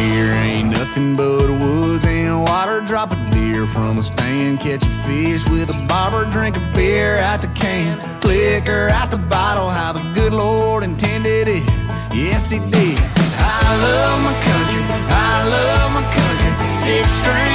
here ain't nothing but woods and water. Drop a deer from a stand, catch a fish with a bobber, drink a beer out the can, liquor out the bottle. How the good Lord intended it, yes He did. I love my country, I love my country. Six string